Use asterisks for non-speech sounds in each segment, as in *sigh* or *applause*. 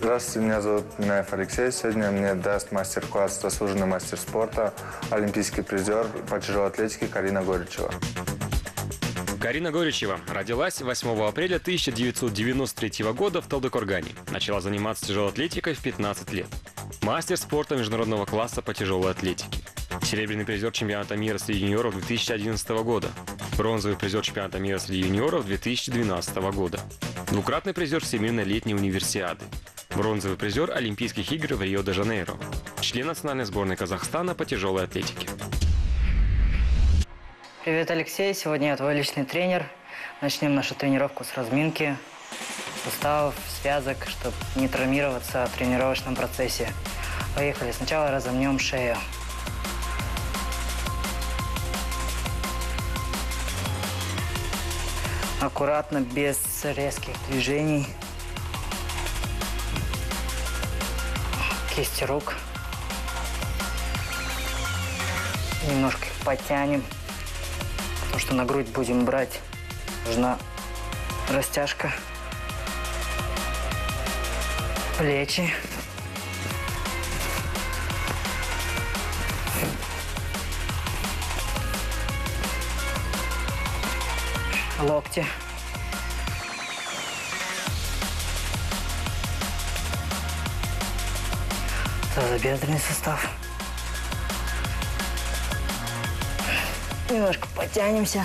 Здравствуйте, меня зовут Минаев Алексей. Сегодня мне даст мастер-класс заслуженный мастер спорта, олимпийский призер по тяжелой атлетике Карина Горичева. Карина Горичева родилась 8 апреля 1993 года в Талдыкоргане. Начала заниматься тяжелой атлетикой в 15 лет. Мастер спорта международного класса по тяжелой атлетике. Серебряный призер чемпионата мира среди юниоров 2011 года. Бронзовый призер чемпионата мира среди юниоров 2012 года. Двукратный призер Всемирной летней универсиады. Бронзовый призер Олимпийских игр в Рио-де-Жанейро. Член национальной сборной Казахстана по тяжелой атлетике. Привет, Алексей. Сегодня я твой личный тренер. Начнем нашу тренировку с разминки, суставов, связок, чтобы не травмироваться в тренировочном процессе. Поехали. Сначала разомнем шею. Аккуратно, без резких движений. Кисти рук. Немножко потянем, потому что на грудь будем брать. Нужна растяжка. Плечи. Локти. Тазобедренный состав. Немножко потянемся,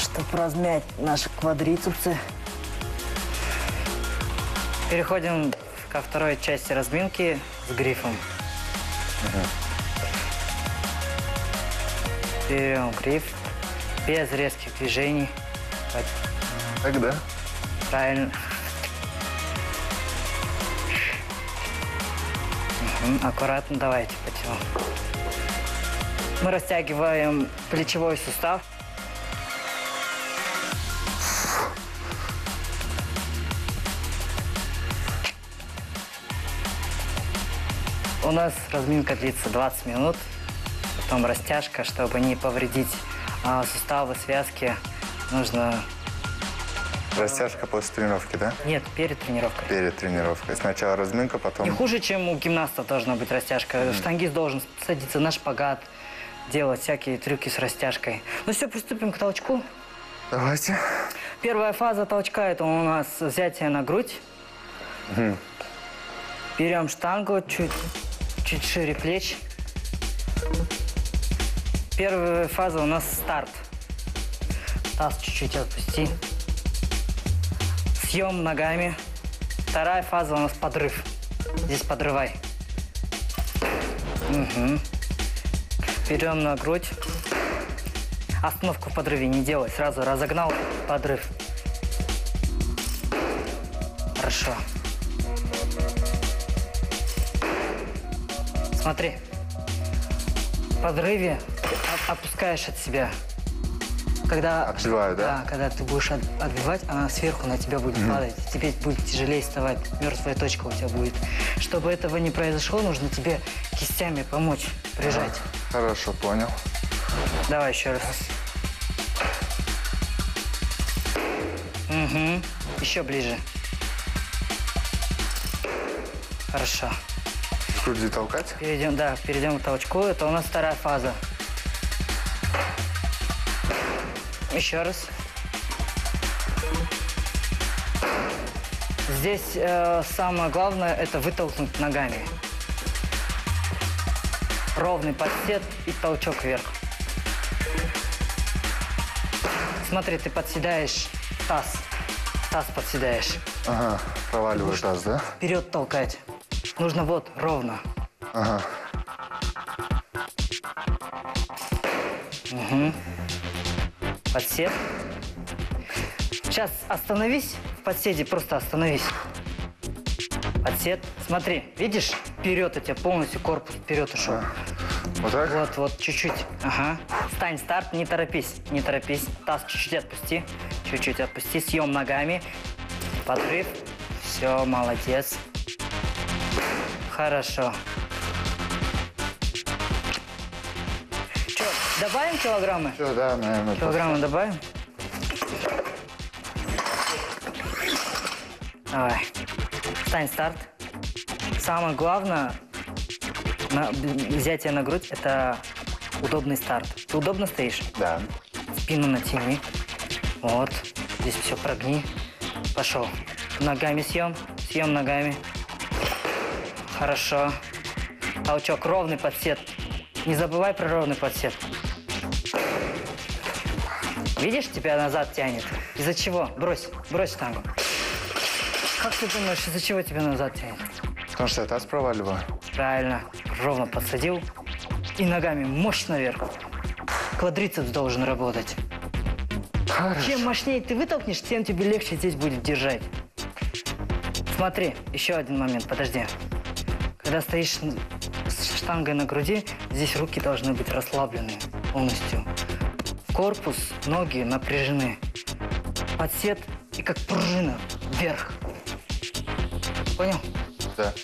чтобы размять наши квадрицепсы. Переходим ко второй части разминки с грифом. Берем гриф без резких движений. Так, да? Правильно. Аккуратно давайте потянем. Мы растягиваем плечевой сустав. У нас разминка длится 20 минут, потом растяжка, чтобы не повредить а, суставы, связки. Нужно... Растяжка после тренировки, да? Нет, перед тренировкой. Перед тренировкой. Сначала разминка, Не потом... хуже, чем у гимнаста должна быть растяжка. Штангист должен садиться на шпагат, делать всякие трюки с растяжкой. Ну все, приступим к толчку. Давайте. Первая фаза толчка – это у нас взятие на грудь. Берем штангу чуть, чуть шире плеч. Первая фаза у нас старт. Таз чуть-чуть отпусти. Съем ногами. Вторая фаза у нас подрыв. Здесь подрывай. Мгм. Берем на грудь. Остановку в подрыве не делай. Сразу разогнал, подрыв. Хорошо. Смотри. В подрыве опускаешь от себя. Когда, Отбиваю, да? Да, когда ты будешь от- отбивать, она сверху на тебя будет падать. Тебе будет тяжелее вставать. Мертвая точка у тебя будет. Чтобы этого не произошло, нужно тебе кистями помочь, прижать. Хорошо, понял. Давай еще раз. Угу. Еще ближе. Хорошо. В груди толкать? Перейдем, да, перейдем к толчку. Это у нас вторая фаза. Еще раз. Здесь э, самое главное это вытолкнуть ногами. Ровный подсед и толчок вверх. Смотри, ты подседаешь таз. Таз подседаешь. Ага, проваливаю таз, да? Вперед толкать. Нужно вот, ровно. Ага. Подсед. Сейчас остановись в подседе, просто остановись. Подсед. Смотри, видишь, вперед у тебя полностью корпус вперед ушел. Вот так? Вот, вот, чуть-чуть. Ага. Стань, старт, не торопись, не торопись. Таз чуть-чуть отпусти, чуть-чуть отпусти. Съем ногами. Подрыв. Все, молодец. Хорошо. Добавим килограммы? Все, да, наверное. Килограммы добавим? Давай. Встань, старт. Самое главное, на, взятие на грудь – это удобный старт. Ты удобно стоишь? Да. Спину натяни. Вот. Здесь все прогни. Пошел. Ногами съем. Съем ногами. Хорошо. Толчок. Ровный подсет. Не забывай про ровный подсет. Видишь, тебя назад тянет. Из-за чего? Брось. Брось штангу. Как ты думаешь, из-за чего тебя назад тянет? Потому что я таз проваливаю. Правильно. Ровно подсадил. И ногами мощно вверх. Квадрицепс должен работать. Хорошо. Чем мощнее ты вытолкнешь, тем тебе легче здесь будет держать. Смотри, еще один момент, подожди. Когда стоишь с штангой на груди, здесь руки должны быть расслаблены полностью. Корпус, ноги напряжены. Подсет и как пружина вверх. Понял? Да.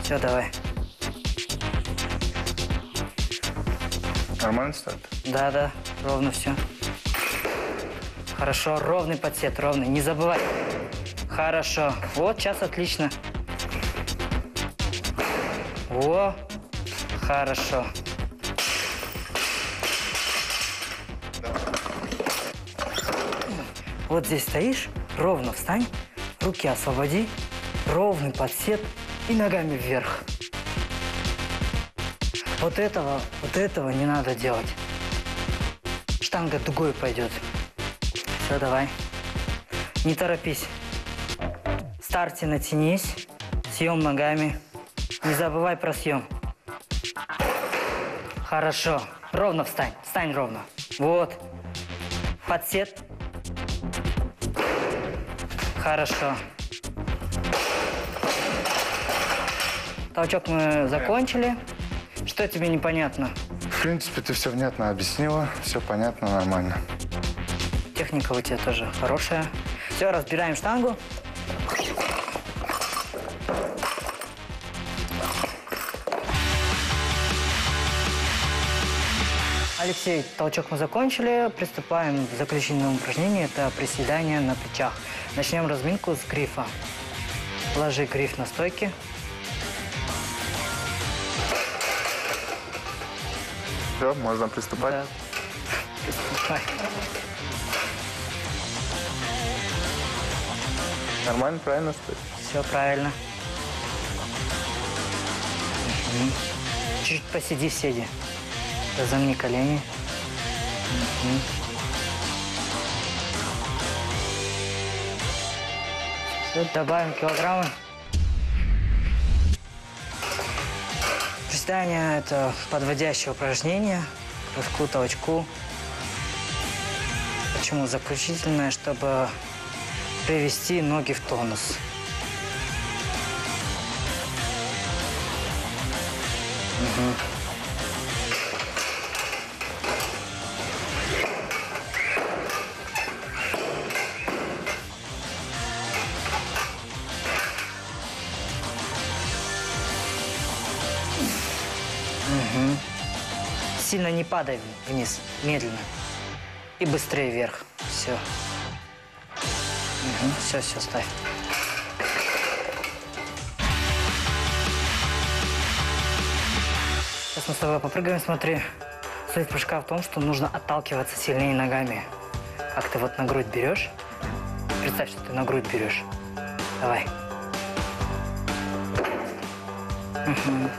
Все, давай. Нормальный старт? Да-да, ровно все. Хорошо, ровный подсет, ровный. Не забывай. Хорошо. Вот, сейчас отлично. О, хорошо. Вот здесь стоишь, ровно встань, руки освободи, ровный подсет и ногами вверх. Вот этого, вот этого не надо делать. Штанга дугой пойдет. Все, давай. Не торопись. В старте натянись. Съем ногами. Не забывай про съем. Хорошо. Ровно встань. Встань ровно. Вот. Подсет. Хорошо. Толчок мы закончили. Что тебе непонятно? В принципе, ты все внятно объяснила. Все понятно, нормально. Техника у тебя тоже хорошая. Все, разбираем штангу. Алексей, толчок мы закончили. Приступаем к заключительному упражнению. Это приседание на плечах. Начнем разминку с грифа. Ложи гриф на стойке. Все, можно приступать? Да. Приступай. Нормально, правильно стоит? Все правильно. Мгм. Чуть посиди, сиди. Разомни колени. Мгм. Всё, добавим килограммы. Приседание – это подводящее упражнение рывку, толчку. Почему заключительное? Чтобы привести ноги в тонус. Мгм. Не падай вниз, медленно. И быстрее вверх. Все. Все, все, ставь. Сейчас мы с тобой попрыгаем, смотри. Суть прыжка в том, что нужно отталкиваться сильнее ногами. Как ты вот на грудь берешь. Представь, что ты на грудь берешь. Давай. Мгм.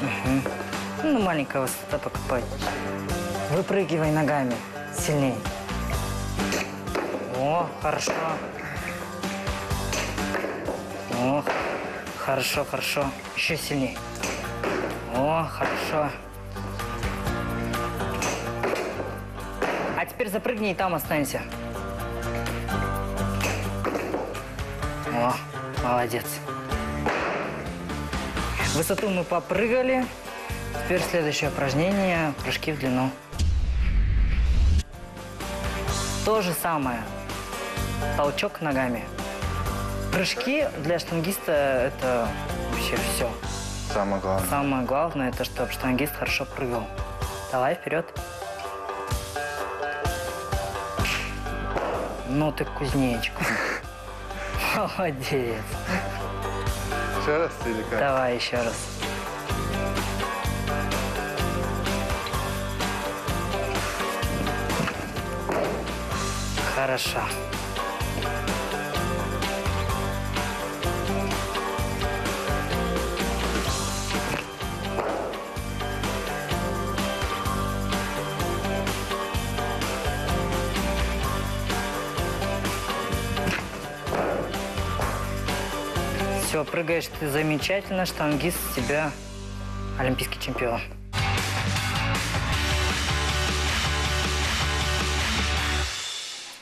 Мгм. Ну, маленькая высота покупай. Выпрыгивай ногами сильнее. О, хорошо. О, хорошо, хорошо. Еще сильнее. О, хорошо. А теперь запрыгни и там останься. О, молодец. Высоту мы попрыгали. Теперь следующее упражнение – прыжки в длину. То же самое. Толчок ногами. Прыжки для штангиста – это вообще все. Самое главное. Самое главное – это чтобы штангист хорошо прыгал. Давай, вперед. Ну ты кузнечик. *laughs* Молодец. Еще раз или как? Давай еще раз. Хорошо. Все, прыгаешь ты замечательно, штангист тебя олимпийский чемпион.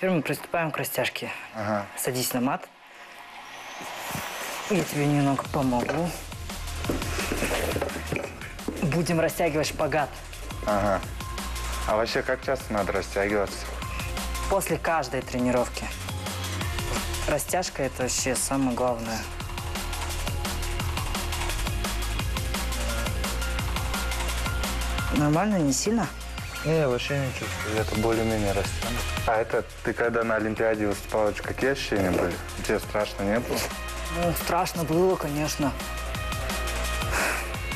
Теперь мы приступаем к растяжке. Ага. Садись на мат. Я тебе немного помогу. Будем растягивать шпагат. Ага. А вообще, как часто надо растягиваться? После каждой тренировки. Растяжка – это вообще самое главное. Нормально, не сильно? Не, вообще не чувствую. Это более-менее растянут. А это ты когда на Олимпиаде выступал, какие ощущения были? Тебе страшно не было? Ну, страшно было, конечно.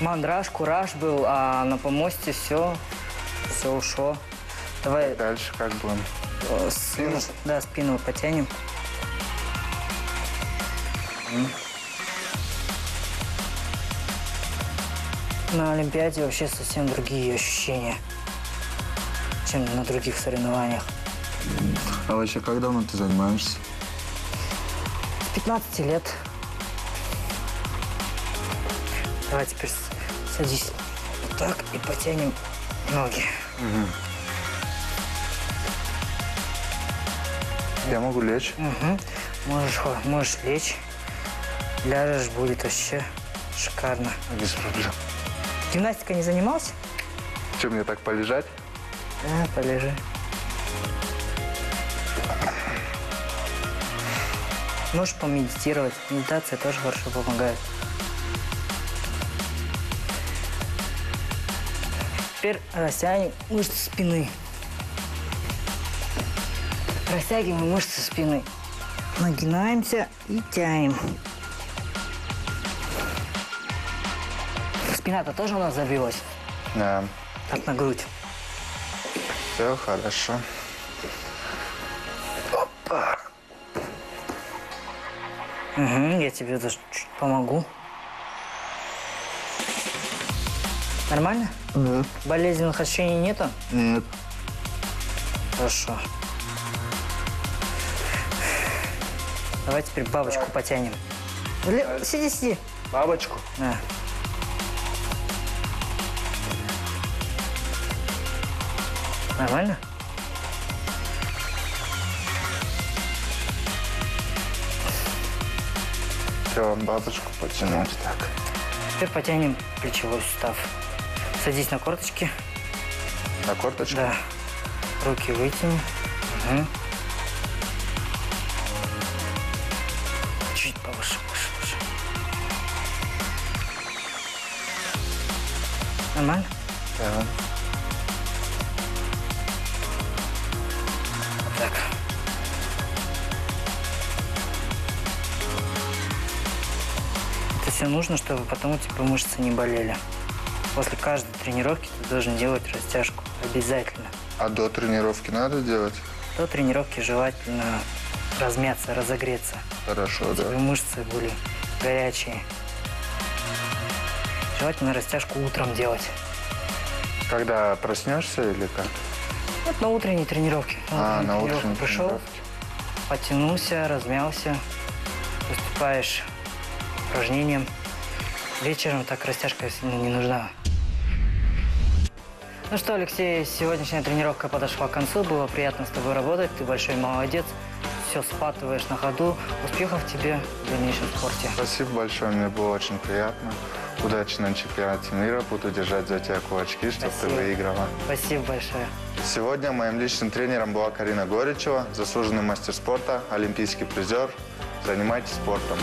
Мандраж, кураж был, а на помосте все, все ушло. Давай Дальше как будем? э, спину, да, спину потянем. На Олимпиаде вообще совсем другие ощущения, чем на других соревнованиях. А вообще, как давно ты занимаешься? С 15 лет. Давай теперь садись вот так и потянем ноги. Я могу лечь? Мгм. Можешь, можешь лечь. Ляжешь, будет вообще шикарно. Без проблем. Гимнастика не занимался? Что, мне так полежать? Да, полежи. Можешь помедитировать. Медитация тоже хорошо помогает. Теперь растянем мышцы спины. Растягиваем мышцы спины. Нагинаемся и тянем. Спина-то тоже у нас забилась, Да. как на грудь. Все хорошо. Угу, я тебе даже чуть помогу. Нормально? Да. Болезненных ощущений нету? Нет. Хорошо. Давай теперь бабочку потянем. Сиди, сиди. Бабочку? На. Нормально? Все, бабочку потянуть так. Теперь потянем плечевой сустав. Садись на корточки. На корточку? Да. Руки вытяни. Мгм. Чуть повыше, выше, выше. Нормально? Да. Все нужно, чтобы потом у тебя мышцы не болели. После каждой тренировки ты должен делать растяжку. Обязательно. А до тренировки надо делать? До тренировки желательно размяться, разогреться. Хорошо, да. чтобы мышцы были горячие. Желательно растяжку утром делать. Когда проснешься или как? Вот на утренней тренировке. А, на утренней пришел, тренировке. потянулся, размялся, приступаешь к упражнениям. Вечером так растяжка сильно не нужна. Ну что, Алексей, сегодняшняя тренировка подошла к концу. Было приятно с тобой работать. Ты большой молодец. Все схватываешь на ходу. Успехов тебе в дальнейшем спорте. Спасибо большое, мне было очень приятно. Удачи на чемпионате мира. Буду держать за тебя кулачки, чтобы ты выиграла. Спасибо большое. Сегодня моим личным тренером была Карина Горичева, заслуженный мастер спорта, олимпийский призер. Занимайтесь спортом.